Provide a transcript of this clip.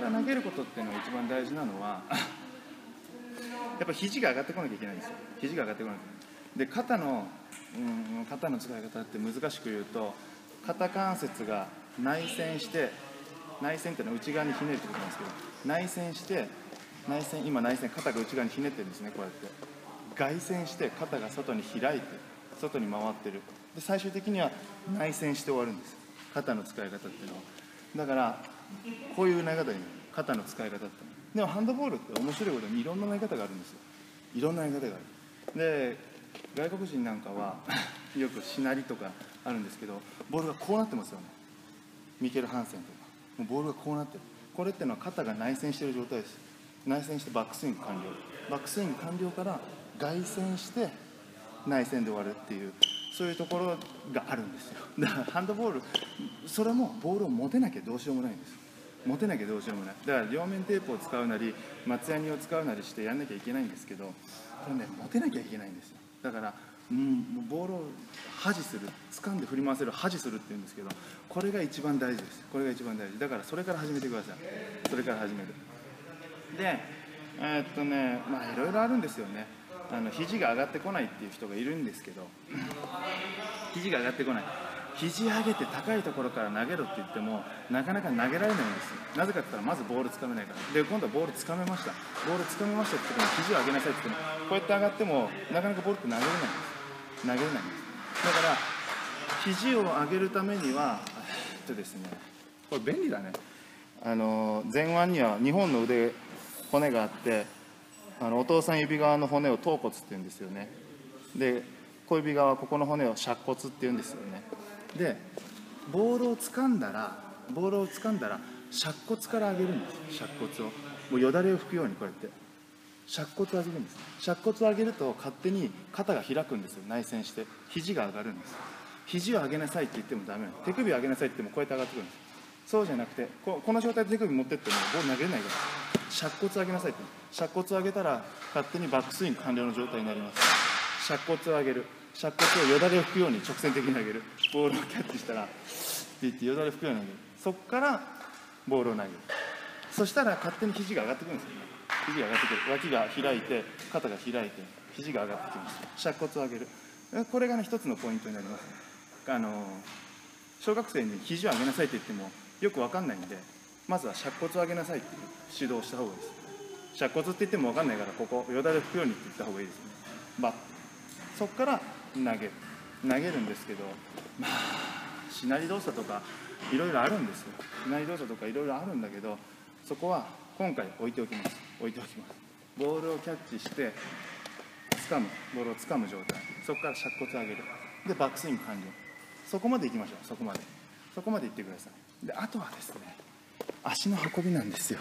から投げることっていうのが一番大事なのは やっぱ肘が上がってこなきゃいけないんですよ。肘が上がってこなきゃいけない。で肩の、うん、肩の使い方って難しく言うと肩関節が内旋して内旋っていうのは内側にひねるってことなんですけど内旋して内旋今内旋肩が内側にひねってるんですねこうやって。外旋して肩が外に開いて外に回ってる。で最終的には内旋して終わるんです肩の使い方っていうのは。だからこういう投げ方に肩の使い方って。でもハンドボールって面白いことにいろんな投げ方があるんですよ。いろんな投げ方がある。で外国人なんかは よくしなりとかあるんですけどボールがこうなってますよね。ミケル・ハンセンとか。もうボールがこうなってる。これっていうのは肩が内旋してる状態です。内旋してバックスイング完了。バックスイング完了から外旋して内旋で終わるっていうそういうところがあるんですよ。だからハンドボールそれもボールを持てなきゃどうしようもないんです持てなきゃどうしようもない。だから両面テープを使うなり松ヤニを使うなりしてやんなきゃいけないんですけどこれね持てなきゃいけないんですよ。だからうんボールをハジする掴んで振り回せるハジするっていうんですけどこれが一番大事です。これが一番大事。だからそれから始めてください。それから始める。でえー、っとねまあいろいろあるんですよね。あの肘が上がってこないっていう人がいるんですけど。肘が上がってこない。肘上げて高いところから投げろって言ってもなかなか投げられないんですなぜかって言ったらまずボールつかめないから。で今度はボールつかめました。ボールつかめましたって言っても肘を上げなさいって言ってもこうやって上がってもなかなかボールって投げれないんです。投げれないんです。だから肘を上げるためにはえっとですねこれ便利だね。あの前腕には2本の腕骨があってあのお父さん指側の骨を頭骨って言うんですよね。で小指側ここの骨を尺骨って言うんですよね。でボールを掴んだらボールを掴んだら尺骨から上げるんです尺骨を。もうよだれを拭くようにこうやって。尺骨を上げるんです尺骨を上げると勝手に肩が開くんですよ。内旋して。肘が上がるんです肘を上げなさいって言ってもダメ手首を上げなさいって言ってもこうやって上がってくるんです。そうじゃなくてここの状態で手首持ってってもボール投げれないから。尺骨上げなさいって尺骨上げたら勝手にバックスイング完了の状態になります。尺骨を上げる。尺骨をよだれを拭くように直線的に上げる。ボールをキャッチしたらって言ってよだれ拭くように投げる。そこからボールを投げる。そしたら勝手に肘が上がってくるんですよ。ね肘が上がってくる。脇が開いて肩が開いて肘が上がってきます。尺骨を上げる。これがね一つのポイントになります、あの小学生に肘を上げなさいって言ってもよく分かんないんでまずは尺骨を上げなさいっていう指導をした方がいいです尺骨って言っても分かんないからここよだれ拭くようにって言った方がいいですね。バッそこから投げる。投げるんですけどまあしなり動作とかいろいろあるんですよ。しなり動作とかいろいろあるんだけどそこは今回置いておきます。置いておきます。ボールをキャッチして掴む。ボールを掴む状態。そこから尺骨を上げる。でバックスイング完了。そこまで行きましょう。そこまで。そこまで行ってください。であとはですね足の運びなんですよ。